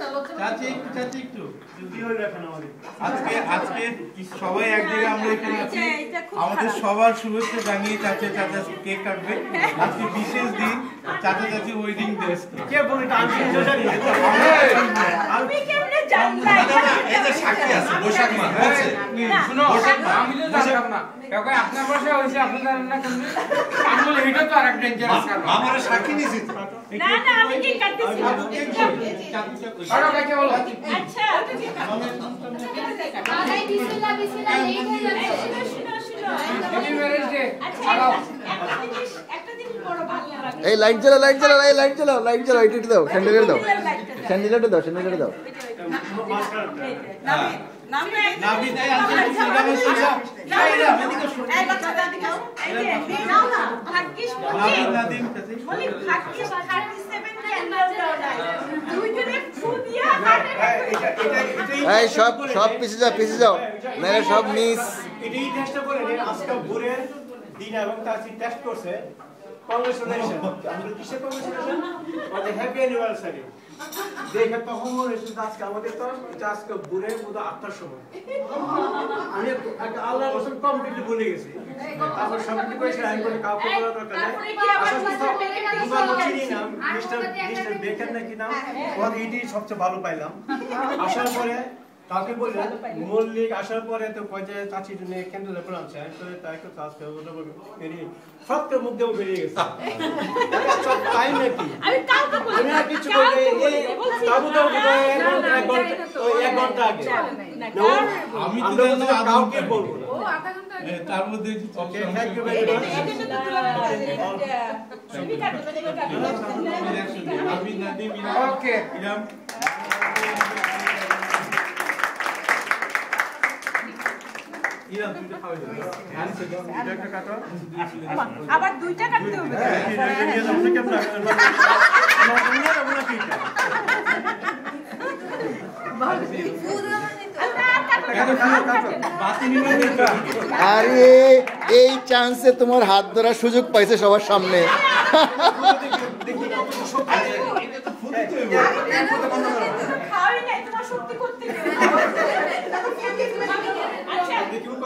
চাচি চাচি একটু। কি হইল এখন আমাদের? আজকে আজকে সবাই এক জায়গায় আমরা এখানে আছি। আমাদের সবার শুভেচ্ছা জানিয়ে চাচা চাচা কেক কাটবে। আজকে বিশেষ দিন। চাচা চাচি ওয়েডিং ড্রেস কে বলে এটা আমি কেমনে জানি? এই আচ্ছা। হয়ে আচ্ছা লাইট জ্বালাও লাইট জ্বালাও এই লাইট জ্বালাও লাইট জ্বালাও এটা দাও স্যান্ডেলের দাও। স্যান্ডেলের দাও স্যান্ডেলের দাও। নাবি তাই আজকে সিঙ্গাপুর সিঙ্গা এই বাচ্চা দাদি খাও এই যে নাও না ভাগ্যিস নাবি নাদিম চাচি বলি ভাগ্যিস 37 ক্যান্ডেল দাও নাই দুইজনে ফু দিয়া হাতে এটা এটা এটাই এই সব সব পিছে যাও পিছে যাও। মেরে সব মিস এটাই টেস্টটা করে আজকে ভোরে দিন এবং তার টেস্ট করছে কংগ্রেচুলেশন আমাদের কিসের কংগ্রেচুলেশন আমাদের হ্যাপি অ্যানিভার্সারি দেখে তখন মনে হয়েছে আজকে আমাদের তো আজকে ভোরে বোধ আটটার সময়। আমি একটা আল্লাহ রসুল কমপ্লিটলি ভুলে গেছি। তারপর আমি কাউকে দরকার মিস্টার মিস্টার বেকার নাকি নাম? ওর এটি সবচেয়ে ভালো পাইলাম। আসার পরে কাকে বললেন মল্লিক আসার পরে তো কয় যে চাচি জন্য ক্যান্ডেল করে আনছে আমি করে তাই তো আজকে ওটা বেরিয়ে সবকে মুখ দিয়ে বেরিয়ে গেছে সব তাই নাকি আমি কাউকে বলি আমি আর কিছু বলি তাবু তো হয় এক ঘণ্টা এক ঘণ্টা ওই এক ঘণ্টা আগে? আমি তো জানি কাউকে বলব না ও আধা ঘণ্টা এ, তার মধ্যে okay thank you very much তো নাবি নাদিম ওকে আবার দুইটা কাটতে হবে আরে এই চান্সে তোমার হাত ধরার সুযোগ পাইছে সবার সামনে। করতে আচ্ছা এটা হইল ও বলতেছি আদা আছে যা ওদেরকে খাওয়া আনছে যে যাও আমি ইয়ে দিয়ে দিই আমি খাওয়াই দিই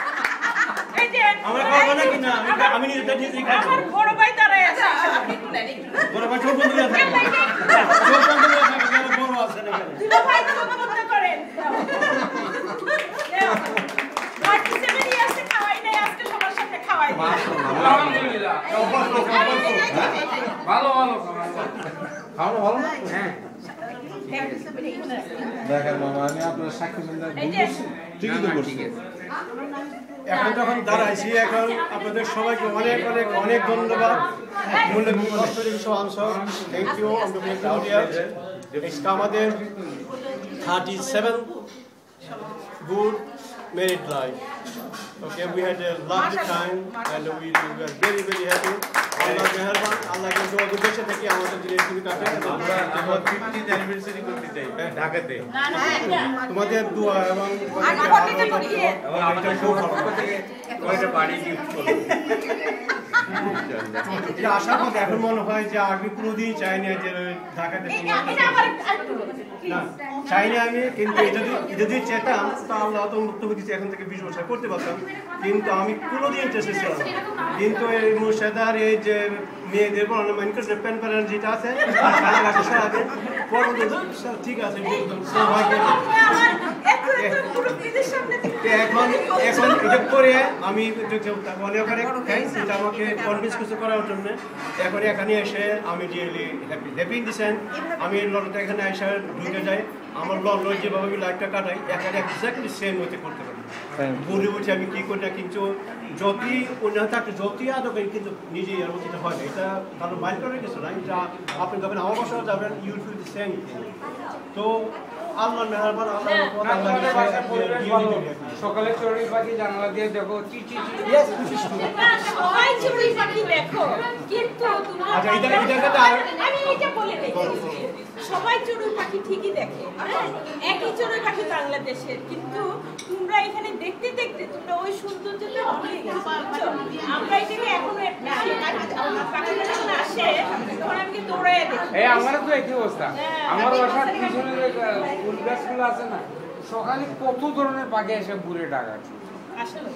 আমরা খাব না আমি আমি নিজে নিজেই খাব। বড় ভাই দাঁড়ায় আছে। বড় ভাই চোখ বন্ধ করে থাকে চোখ বন্ধ করে থাকে কেন বড় আছে না কেন দুটো ভাই তো বন্ধ করেন পার্টিসিপেট ইয়ার্সে খাওয়াই নাই আজকে সবার সাথে খাওয়াই দিই। আলহামদুলিল্লাহ ভালো ভালো খাওয়ানো ভালো না হ্যাঁ দেখেন মামা আমি আপনার সাক্ষী বন্ধু ঠিকই তো করছি এখন যখন দাঁড়াইছি এখন আপনাদের সবাইকে অনেক অনেক অনেক ধন্যবাদ। থ্যাংক ইউ আমাদের thirty seven good married life. Okay, we had a lovely time and we, we were very very happy. Allah Meherban Allah কিন্তু ওদের দেশে থেকে আমাদের জিনিস তুমি কাটে আমরা আমরা 50th অ্যানিভার্সারি করতে চাই ঢাকাতে। তোমাদের দোয়া এবং থেকে কয়টা বাড়ি গিফট করব আসার পর এখন মনে হয় যে আগে কোনোদিন চাইনি যে ঢাকাতে না চাইনি আমি কিন্তু যদি যদি চেতাম তা আল্লাহ তো মুক্ত কিছু এখন থেকে বিশ বছর করতে পারতাম। কিন্তু আমি কোনোদিন ইন্টারেস্টেড ছিলাম না। কিন্তু এই মুর্শেদার এই যে মেয়েদের বলানো মাইন করে প্যান প্যান যেটা আছে ঠিক আছে এখন এখন করে আমি আমাকে কনভিন্স কিছু করার জন্য এখন এখানে এসে আমি রিয়েলি হ্যাপি হ্যাপি ইন দিছেন আমি লড়টা এখানে এসে ঢুকে যাই আমার লড় যেভাবে আমি লাইফটা কাটাই এখানে এক্স্যাক্টলি সেম হতে করতে পারি বলে উঠে আমি কি করি না কিন্তু যতই অন্য থাকতে যতই আদৌ কিন্তু নিজেই এর মধ্যে হয় না এটা কারণ করার কিছু না এটা আপনি যখন আমার বাসায় যাবেন ইউল ফিল সেম তো আল্লাহর মেহরবান আল্লাহ সকালে চড়ুই পাখি জানলা দিয়ে দেখো চি চি চি সবাই চড়ুই পাখি দেখো। কিন্তু তোমরা আচ্ছা, এটা- আর- আমি এটা বলে দিচ্ছি। সবাই চড়ুই পাখি ঠিকই দেখে। হ্যাঁ? একই চড়ুই পাখি বাংলাদেশের। কিন্তু তোমরা এখানে দেখতে দেখতে তোমরা ওই সৌন্দর্যটা ভুলে গেছো আমরা এটাকে এখনও পাখিরা যখন আসে তখন আমি কি দৌড়ায় দেখি। এই আমারও তো একই অবস্থা। আমার বাসার পিছনে ফুল গাছগুলো আছে না সকালে কত ধরনের পাখি এসে বুড়ে ডাকা আসলে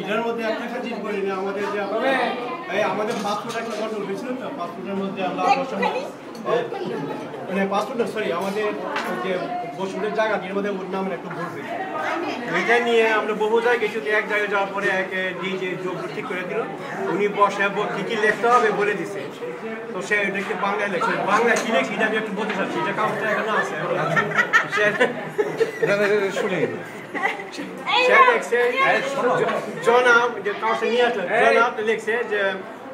এটার মধ্যে একটা একটা জিনিস বলি না আমাদের যে এই আমাদের পাসপোর্ট একটা তো পাসপোর্টের মধ্যে আমরা মানে পাসপোর্ট সরি আমাদের যে বসুরের জায়গা এর মধ্যে ওর নামের একটু ভুল হয়েছে। এটা নিয়ে আমরা বহু জায়গায় গেছি তো এক জায়গায় যাওয়ার পরে এক ডিজে যোগগুলো ঠিক করে দিল। উনি বসে কি কি লিখতে হবে? বলে দিছে। তো সে এটাকে বাংলায় লেখছে? বাংলা কি লেখি এটা আমি একটু বলতে চাচ্ছি এটা কাউন্টার এখানে আছে। শুনি। এই সে লিখছে জনাব যে কাউকে নিয়ে আসলো এই। জনাব লিখছে যে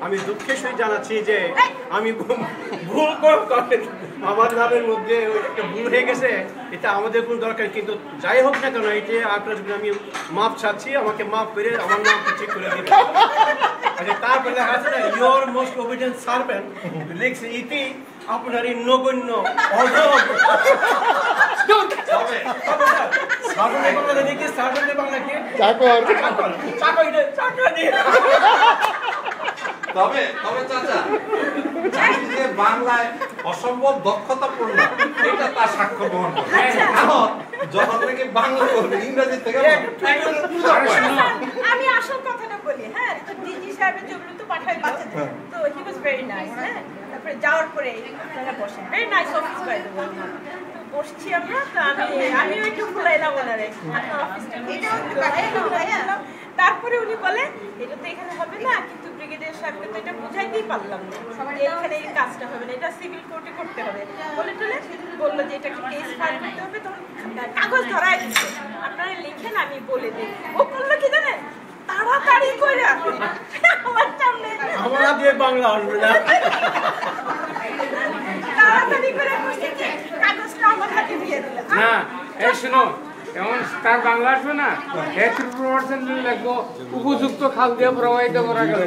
আমি দুঃখের সহিত জানাচ্ছি যে আমি ভুল- করে আমার নামের মধ্যে একটা ভুল হয়ে গেছে। এটা আমাদের কোনো দরকার কিন্তু যাই হোক না কেন এটা আপনার আমি মাপ চাচ্ছি আমাকে মাপ করে আমার নামটা ঠিক করে দিবেন। আচ্ছা তারপরে লেখা আছে না ইয়োর মোস্ট সার্ভেন্ট লিখছে ইতি আপনার এই নগণ্য অধম। দেখি চাকর। চাকর। চাকর চাকর তবে তবে চাচা যে বাংলায় অসম্ভব দক্ষতাপূর্ণ এটা তার সাক্ষ্য বহন করে। কারণ যখন থেকে বাংলা করবে ইংরেজি থেকে আমি আসল কথাটা বলি হ্যাঁ তো ডিজি সাহেবের জন্য তো পাঠাই বাচ্চাদের। তো হি ওয়াজ ভেরি নাইস হ্যাঁ তারপরে যাওয়ার পরে আপনারা বসেন। Very nice office by the বসছি আমরা তো আমি আমিও একটু ফুলাইলাম ওনারে। আপনার অফিসটা। তারপরে উনি বলে এটা তো এখানে হবে না কিন্তু ব্রিগেডিয়ার সাহেবকে তো এটা বুঝাইতেই পারলাম না। যে এইখানে এই কাজটা হবে না এটা সিভিল কোর্টে করতে হবে। বলে টলে বলল যে এটা কেস ফাইল করতে হবে তখন কাগজ ধরাই দিচ্ছে। আপনারা লিখেন আমি বলে দিই। ও করল কি জানেন? তাড়াতাড়ি করে আমার সামনে আমরা দিয়ে বাংলা আসবে না। তাড়াতাড়ি করে বসে কাগজটা আমার হাতে দিয়ে দিল। না এই শোনো এমন তার বাংলা আসবে না এ পার্সেন্ট লাগবো উপযুক্ত খাল দিয়ে প্রবাহিত করা গেল।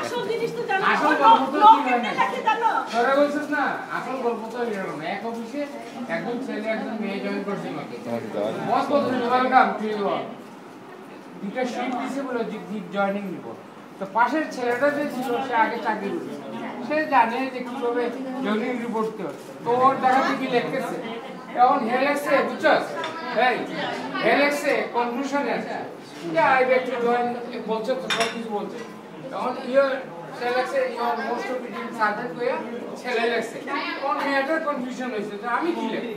আসল জিনিস তো জানো আসল গল্প তো লোক কি না? কেমনে থাকে জানো? ধরে বলছিস না আসল গল্প তো এরকম এক অফিসে একজন ছেলে একজন মেয়ে জয়েন করছে আমাকে। বস বলছে ওয়েলকাম টু ইউ অল দুটা শিট দিছে বলে জয়েনিং নিব। তো পাশের ছেলেটা যে ছিল সে আগে চাকরি করছে। সে জানে যে কীভাবে জয়েনিং রিপোর্ট করতে হয়। তো ওর দেখা দেখি লিখতেছে। এখন হে লেখছে বুঝছস এই হে লেখছে কনক্লুশনে আছে। যে আই বেট টু জয়েন বলছে তো সব কিছু বলছে। এখন ইয়ে সে লেখছে your most of it in servant হয়ে ছেলে লেখছে। তখন মেয়েটার কনফিউশন হয়েছে যে আমি কি লিখি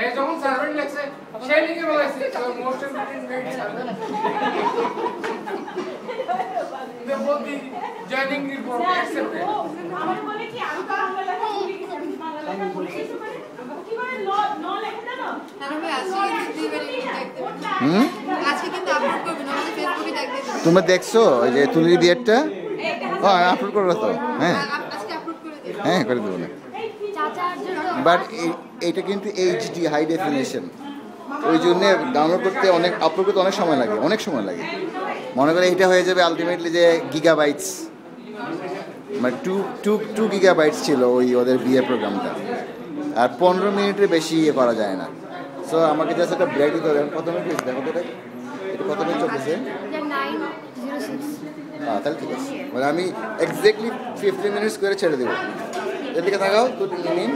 এই যখন সার্ভেন্ট লেখছে সে লিখে বলেছে your most of it in maid servant joining report accepted ও, আমার বলে কি আমি তো বাংলা লেখা আমি বাংলা লেখা ভুলে তোমরা দেখছ ওই যে তুলির ও আপলোড করব তো। হ্যাঁ। হ্যাঁ করে দেবো বাট এইটা কিন্তু এইচডি হাই ডেফিনেশন ওই জন্যে ডাউনলোড করতে অনেক আপলোড করতে অনেক সময় লাগে, অনেক সময় লাগে। মনে করে এইটা হয়ে যাবে আলটিমেটলি যে গিগাবাইটস মানে টু টু টু গিগাবাইটস ছিল ওই ওদের বিয়ে প্রোগ্রামটা আর পনেরো মিনিটের বেশি ইয়ে করা যায় না। সো আমাকে জাস্ট একটা ব্রেক দিতে হবে। কত মিনিট দেখো তো এটা। এটা কত মিনিট চলতেছে? হ্যাঁ তাহলে ঠিক আছে। মানে আমি এক্স্যাক্টলি ফিফটি মিনিটস করে ছেড়ে দেবো। এদিকে থাকাও তো নিন।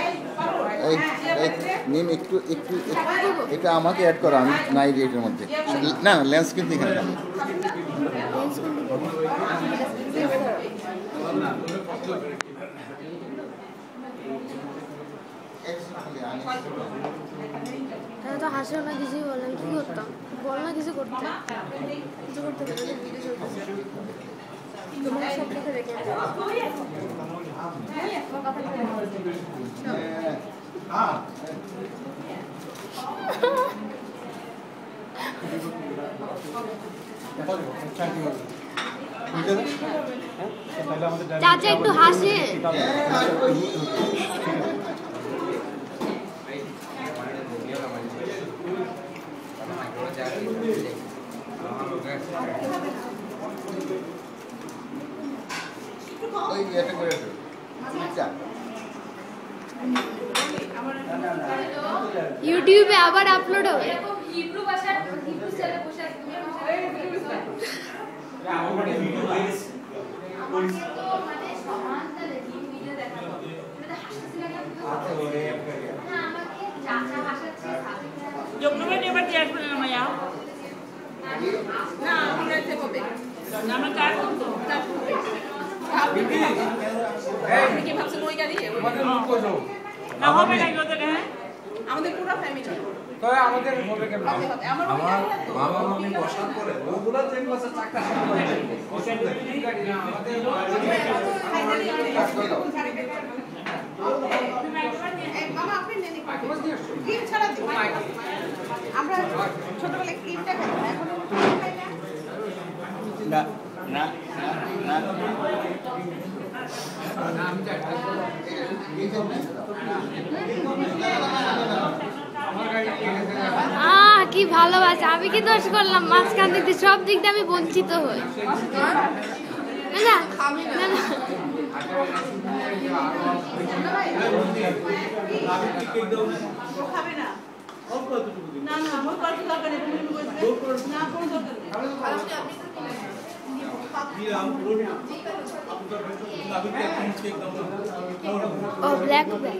এই এই নিন একটু একটু একটু- এটা আমাকে অ্যাড করো আমি নাই এটার মধ্যে। না না লেন্স কিন্তু এখানে তো হাসিও না কিছুই বললাম কি করতাম? বল না কিছু করতে। কিছু তোমার সব হ্যাঁ চাচা একটু হাসে ওই এটা করে দে। আচ্ছা ইউটিউবে আবার আপলোড হবে যজ্ঞবাড়ি এবার দিয়ে আসবেন না মায়া না আমরা এসে কবে আমরা কার করব আপনি কি ভাবছেন ওই গাড়ি আমাদের লোক কইছো না হবে না ওদের হ্যাঁ? আমাদের পুরো ফ্যামিলি তবে আমাদের হবে কেমন? আমার আমার মামা মামি বসার পরে ওগুলা ট্রেন বাসে চাকা মামা আপনি নেনি ক্রিম ছাড়া দিন আমরা ছোটবেলায় ক্রিমটা খাই এখন না। কি ভালোবাসা। আমি কি দোষ করলাম? মাঝখান দিতে সব দিক দিয়ে আমি বঞ্চিত হই। না না না ও ব্ল্যাক ব্ল্যাক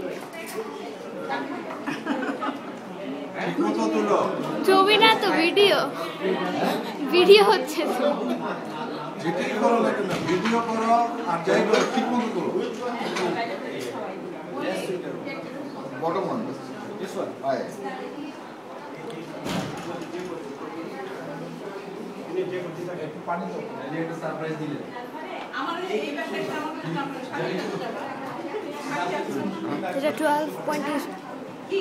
ছবি না তো ভিডিও ভিডিও হচ্ছে তো। যেটাই করো না কেন ভিডিও করো আর যাই করো ঠিক মতো করো bottom one. This one. Aye. আমার এই ব্যাপারটা আমার কাছে আপনার সাথে এটা টুয়েলভ পয়েন্ট কি?